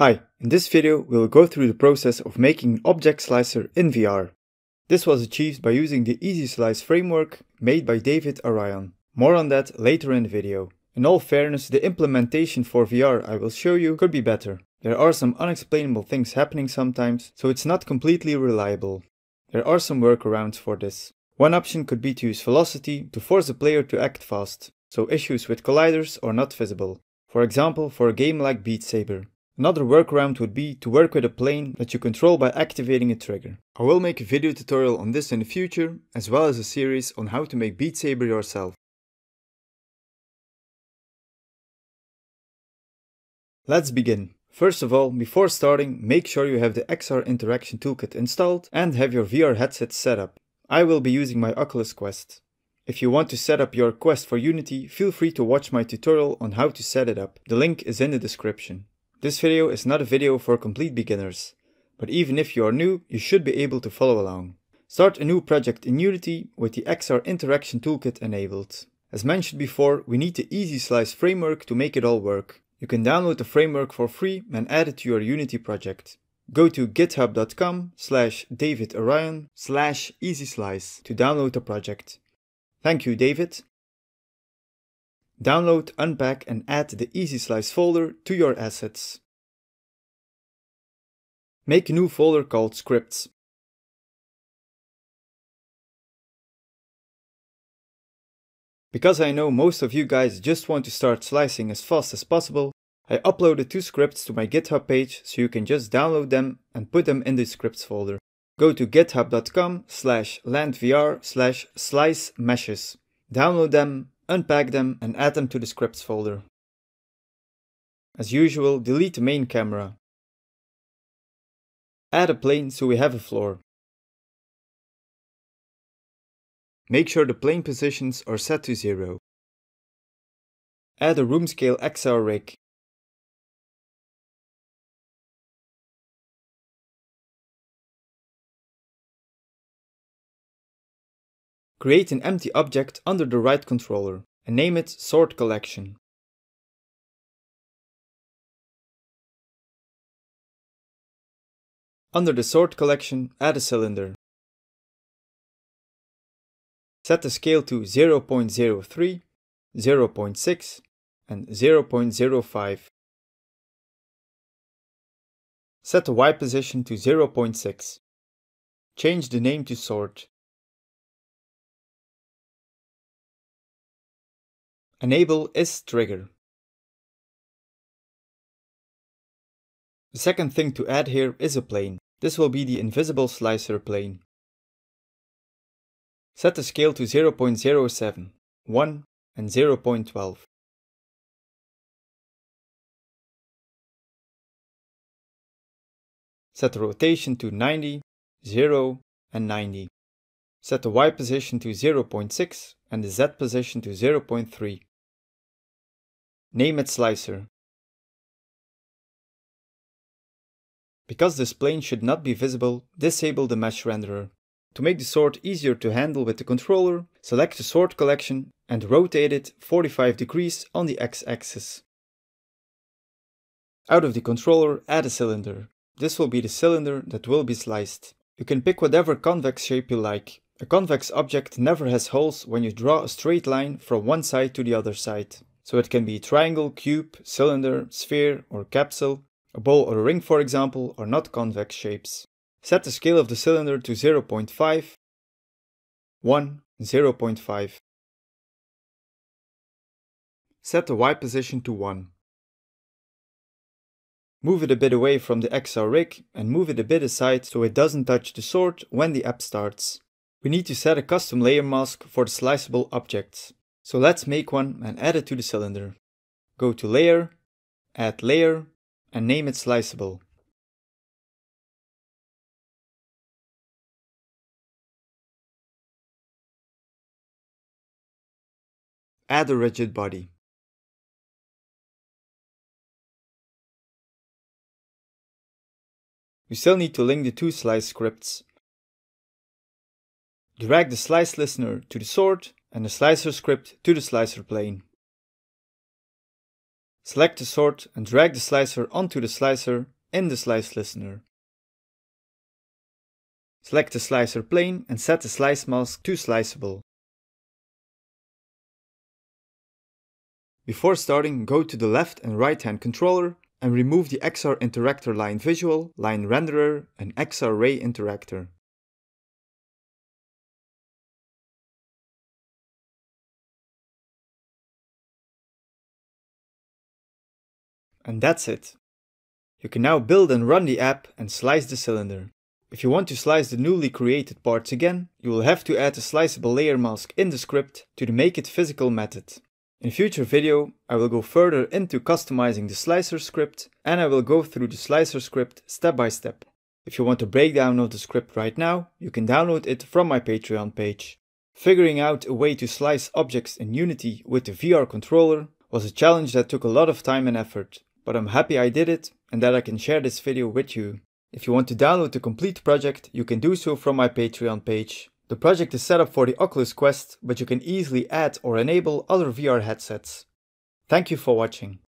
Hi, in this video we will go through the process of making an object slicer in VR. This was achieved by using the Ezy-Slice framework made by David Arayan. More on that later in the video. In all fairness, the implementation for VR I will show you could be better. There are some unexplainable things happening sometimes, so it's not completely reliable. There are some workarounds for this. One option could be to use velocity to force the player to act fast, so issues with colliders are not visible. For example, for a game like Beat Saber. Another workaround would be to work with a plane that you control by activating a trigger. I will make a video tutorial on this in the future, as well as a series on how to make Beat Saber yourself. Let's begin. First of all, before starting, make sure you have the XR Interaction Toolkit installed and have your VR headset set up. I will be using my Oculus Quest. If you want to set up your Quest for Unity, feel free to watch my tutorial on how to set it up. The link is in the description. This video is not a video for complete beginners, but even if you are new, you should be able to follow along. Start a new project in Unity with the XR Interaction Toolkit enabled. As mentioned before, we need the Ezy-Slice framework to make it all work. You can download the framework for free and add it to your Unity project. Go to github.com slash davidarayan slash easyslice to download the project. Thank you, David. Download, unpack and add the Ezy-Slice folder to your assets. Make a new folder called Scripts. Because I know most of you guys just want to start slicing as fast as possible, I uploaded two scripts to my GitHub page so you can just download them and put them in the scripts folder. Go to github.com slash landvr slash slice meshes. Download them unpack them and add them to the scripts folder. As usual, delete the main camera. Add a plane so we have a floor. Make sure the plane positions are set to 0. Add a room scale XR rig. Create an empty object under the right controller and name it Sword Collection. Under the Sword Collection, add a cylinder. Set the scale to 0.03, 0.6 and 0.05. Set the Y position to 0.6. Change the name to Sword. Enable is trigger. The second thing to add here is a plane. This will be the invisible slicer plane. Set the scale to 0.07, 1 and 0.12. Set the rotation to 90, 0 and 90. Set the Y position to 0.6 and the Z position to 0.3. Name it slicer. Because this plane should not be visible, disable the mesh renderer. To make the sword easier to handle with the controller, select the sword collection and rotate it 45 degrees on the x-axis. Out of the controller, add a cylinder. This will be the cylinder that will be sliced. You can pick whatever convex shape you like. A convex object never has holes when you draw a straight line from one side to the other side. So it can be triangle, cube, cylinder, sphere, or capsule. A ball or a ring, for example, are not convex shapes. Set the scale of the cylinder to 0.5, 1, 0.5. Set the Y position to 1. Move it a bit away from the XR rig and move it a bit aside so it doesn't touch the sword when the app starts. We need to set a custom layer mask for the sliceable objects. So let's make one and add it to the cylinder. Go to Layer, Add Layer, and name it Sliceable. Add a rigid body. We still need to link the two slice scripts. Drag the slice listener to the sword and the slicer script to the slicer plane. Select the sort and drag the slicer onto the slicer in the slice listener. Select the slicer plane and set the slice mask to sliceable. Before starting, go to the left and right hand controller and remove the XR Interactor Line Visual, Line Renderer and XR Ray Interactor. And that's it. You can now build and run the app and slice the cylinder. If you want to slice the newly created parts again, you will have to add a sliceable layer mask in the script to the make it physical method. In a future video, I will go further into customizing the slicer script and I will go through the slicer script step by step. If you want a breakdown of the script right now, you can download it from my Patreon page. Figuring out a way to slice objects in Unity with the VR controller was a challenge that took a lot of time and effort, but I'm happy I did it and that I can share this video with you. If you want to download the complete project, you can do so from my Patreon page. The project is set up for the Oculus Quest, but you can easily add or enable other VR headsets. Thank you for watching.